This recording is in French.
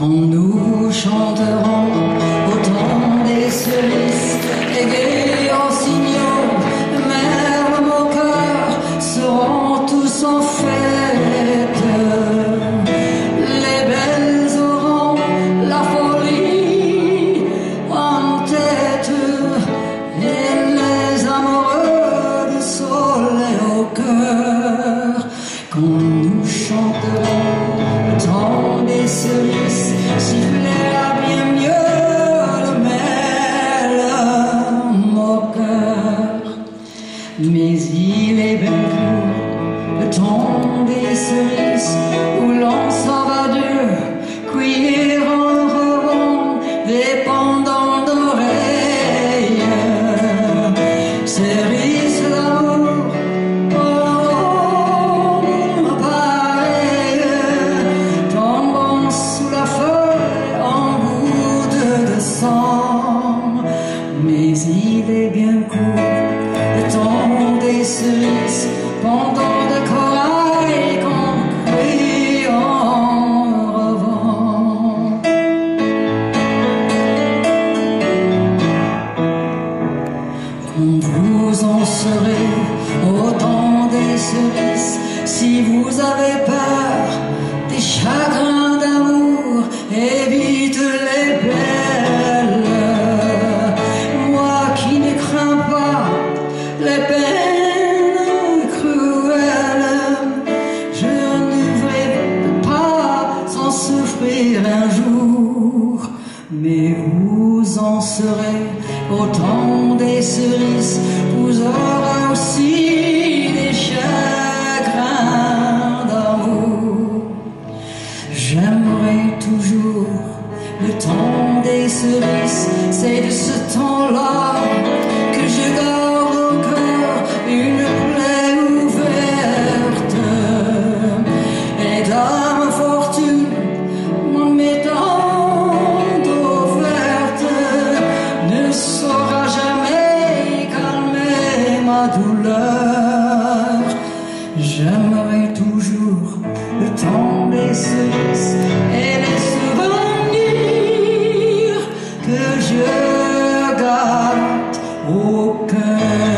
quand nous chanterons au temps des cerises égayés en signaux, même mon cœur seront tous en fête. Les belles auront la folie en tête et les amoureux de soleil au cœur il est bien court le temps des cerises pendant de corail qu'on cueille en revend. Quand vous en serez au temps des cerises, serez au temps des cerises, vous aurez aussi des chagrins d'amour. J'aimerai toujours le temps des cerises, c'est de ce temps-là que je ma douleur. J'aimerais toujours le temps baisser et les souvenirs que je garde au cœur.